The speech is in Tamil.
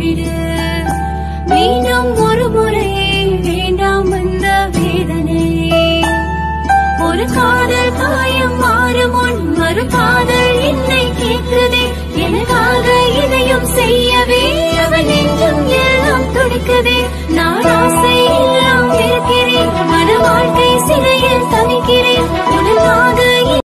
விடு மீண்டும் ஒரு முறையே வேண்டாம் வந்த வேதனை. ஒரு காதல் காயம் மாறும் உன் மறு காதல் என்னை கேட்குதே. எனக்காக இதையும் செய்யவே அவன் என்றும் எல்லாம் துடிக்குதே. நான்